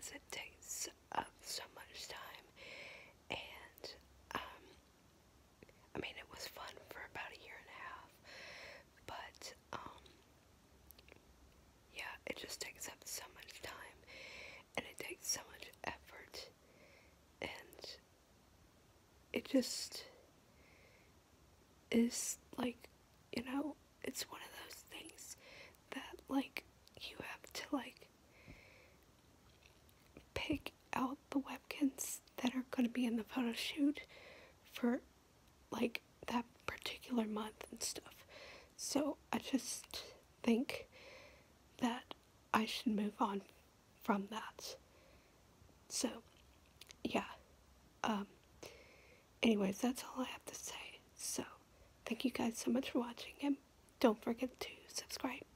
because it takes up so much time. And um I mean it was fun for about a year and a half. But um yeah it just takes up so much time. And it takes so much effort. And it just is like be in the photo shoot for like that particular month and stuff. So I just think that I should move on from that. So, yeah. Um, anyways, that's all I have to say. So, thank you guys so much for watching, and don't forget to subscribe.